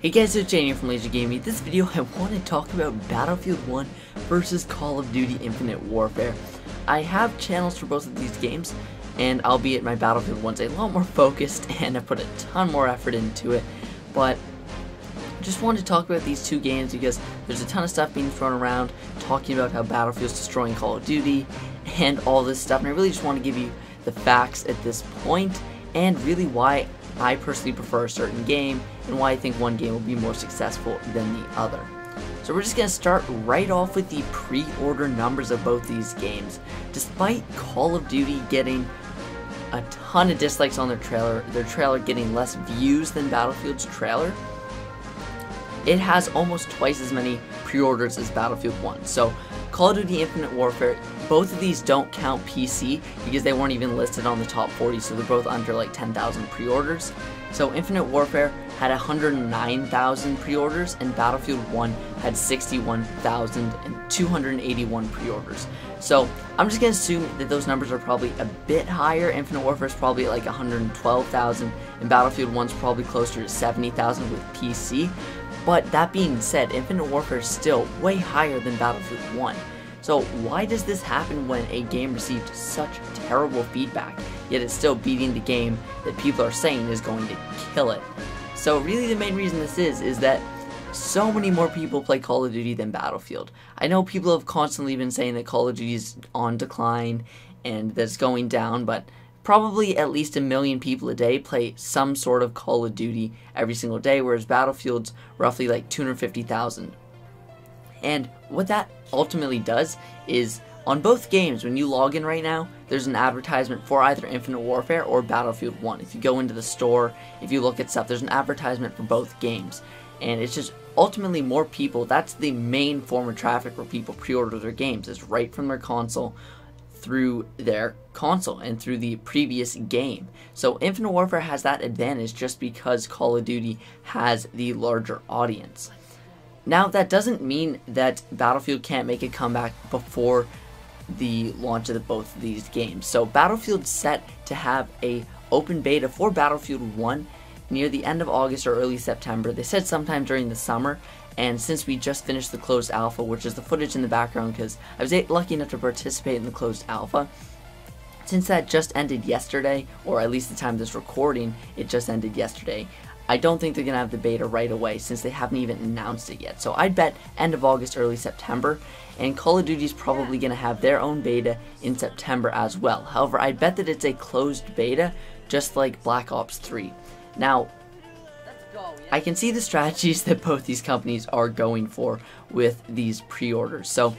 Hey guys, it's Shane from Lazer Gaming. This video I want to talk about Battlefield 1 versus Call of Duty Infinite Warfare. I have channels for both of these games, and albeit my Battlefield 1's a lot more focused and I put a ton more effort into it, but just wanted to talk about these two games because there's a ton of stuff being thrown around talking about how Battlefield's destroying Call of Duty and all this stuff, and I really just want to give you the facts at this point and really why I personally prefer a certain game and why I think one game will be more successful than the other. So we're just going to start right off with the pre-order numbers of both these games. Despite Call of Duty getting a ton of dislikes on their trailer, their trailer getting less views than Battlefield's trailer, it has almost twice as many pre-orders as Battlefield 1. So Call of Duty Infinite Warfare, both of these don't count PC because they weren't even listed on the top 40, so they're both under like 10,000 pre-orders. So Infinite Warfare had 109,000 pre-orders and Battlefield 1 had 61,281 pre-orders. So I'm just to assume that those numbers are probably a bit higher. Infinite Warfare is probably like 112,000 and Battlefield 1's probably closer to 70,000 with PC. But that being said, Infinite Warfare is still way higher than Battlefield 1. So why does this happen when a game received such terrible feedback, yet it's still beating the game that people are saying is going to kill it? So really the main reason this is, is that so many more people play Call of Duty than Battlefield. I know people have constantly been saying that Call of Duty is on decline and that it's going down, but probably at least a million people a day play some sort of Call of Duty every single day, whereas Battlefield's roughly like 250,000. And what that ultimately does is on both games, when you log in right now, there's an advertisement for either Infinite Warfare or Battlefield 1. If you go into the store, if you look at stuff, there's an advertisement for both games. And it's just ultimately more people, that's the main form of traffic where people pre-order their games, is right from their console through their console and through the previous game. So Infinite Warfare has that advantage just because Call of Duty has the larger audience. Now that doesn't mean that Battlefield can't make a comeback before the launch of the, both of these games. So Battlefield's set to have a open beta for Battlefield 1 near the end of August or early September. They said sometime during the summer, and since we just finished the closed alpha, which is the footage in the background because I was lucky enough to participate in the closed alpha, since that just ended yesterday, or at least the time this recording, it just ended yesterday, I don't think they're going to have the beta right away since they haven't even announced it yet. So I'd bet end of August, early September, and Call of Duty is probably going to have their own beta in September as well. However, I bet that it's a closed beta, just like Black Ops 3. Now, I can see the strategies that both these companies are going for with these pre-orders. So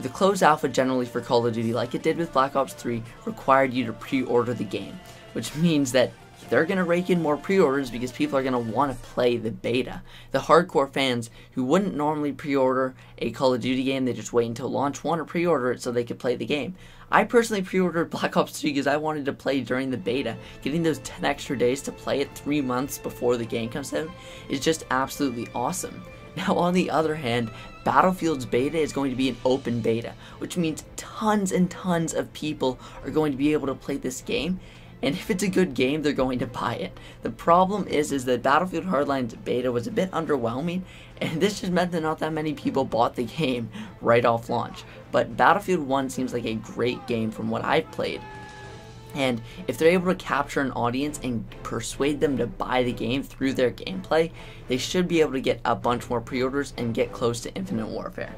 the closed alpha generally for Call of Duty, like it did with Black Ops 3, required you to pre-order the game, which means that they're going to rake in more pre-orders because people are going to want to play the beta. The hardcore fans who wouldn't normally pre-order a Call of Duty game, they just wait until launch want to pre-order it so they could play the game. I personally pre-ordered Black Ops 2 because I wanted to play during the beta. Getting those 10 extra days to play it 3 months before the game comes out is just absolutely awesome. Now on the other hand, Battlefield's beta is going to be an open beta, which means tons and tons of people are going to be able to play this game and if it's a good game, they're going to buy it. The problem is, is that Battlefield Hardline's beta was a bit underwhelming, and this just meant that not that many people bought the game right off launch. But Battlefield 1 seems like a great game from what I've played. And if they're able to capture an audience and persuade them to buy the game through their gameplay, they should be able to get a bunch more pre-orders and get close to Infinite Warfare.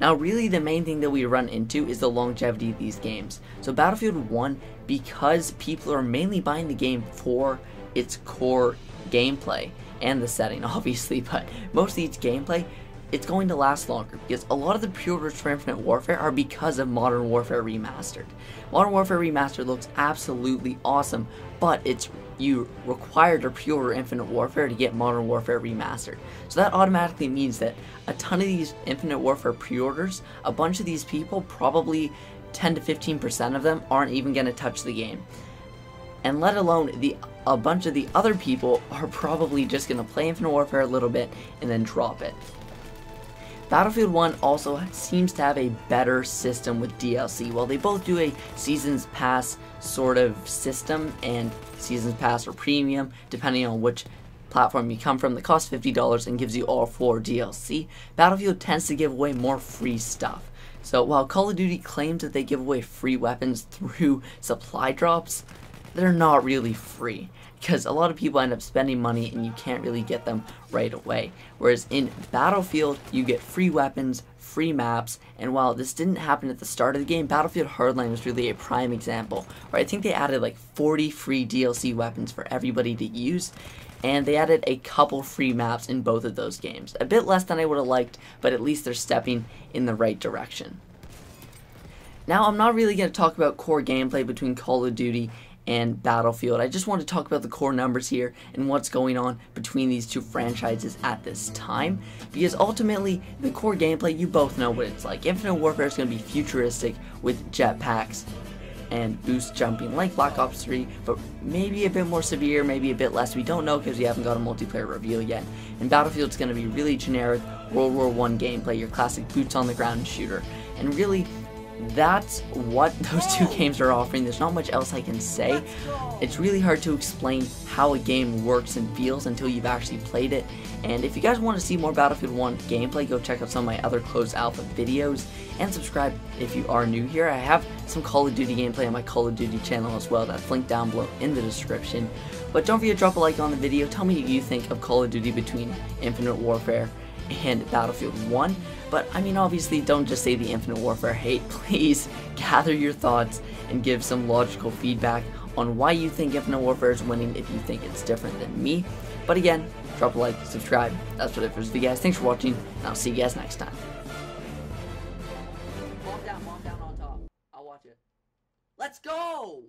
Now really the main thing that we run into is the longevity of these games. So Battlefield 1, because people are mainly buying the game for its core gameplay and the setting obviously, but mostly its gameplay, it's going to last longer because a lot of the pre-orders for Infinite Warfare are because of Modern Warfare Remastered. Modern Warfare Remastered looks absolutely awesome, but it's you required to pre-order Infinite Warfare to get Modern Warfare Remastered. So that automatically means that a ton of these Infinite Warfare pre-orders, a bunch of these people, probably 10 to 15% of them, aren't even going to touch the game. And let alone the a bunch of the other people are probably just going to play Infinite Warfare a little bit and then drop it. Battlefield 1 also seems to have a better system with DLC. While they both do a Seasons Pass sort of system and Seasons Pass or Premium, depending on which platform you come from that costs $50 and gives you all four DLC, Battlefield tends to give away more free stuff. So while Call of Duty claims that they give away free weapons through supply drops, they're not really free because a lot of people end up spending money and you can't really get them right away. Whereas in Battlefield, you get free weapons, free maps, and while this didn't happen at the start of the game, Battlefield Hardline was really a prime example, where I think they added like 40 free DLC weapons for everybody to use, and they added a couple free maps in both of those games. A bit less than I would have liked, but at least they're stepping in the right direction. Now, I'm not really going to talk about core gameplay between Call of Duty and Battlefield. I just want to talk about the core numbers here and what's going on between these two franchises at this time. Because ultimately, the core gameplay, you both know what it's like. Infinite Warfare is going to be futuristic with jetpacks and boost jumping like Black Ops 3, but maybe a bit more severe, maybe a bit less. We don't know because we haven't got a multiplayer reveal yet. And Battlefield's going to be really generic World War One gameplay, your classic boots on the ground shooter. And really, that's what those two games are offering. There's not much else I can say. It's really hard to explain how a game works and feels until you've actually played it. And if you guys want to see more Battlefield 1 gameplay, go check out some of my other closed alpha videos and subscribe if you are new here. I have some Call of Duty gameplay on my Call of Duty channel as well. That's linked down below in the description. But don't forget to drop a like on the video. Tell me what you think of Call of Duty between Infinite Warfare and Battlefield 1. But I mean, obviously, don't just say the Infinite Warfare hate. Please gather your thoughts and give some logical feedback on why you think Infinite Warfare is winning if you think it's different than me. But again, drop a like, subscribe. That's what it is for video, guys. Thanks for watching, and I'll see you guys next time. Mom down, mom down on top. I'll watch it. Let's go!